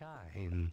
Nein,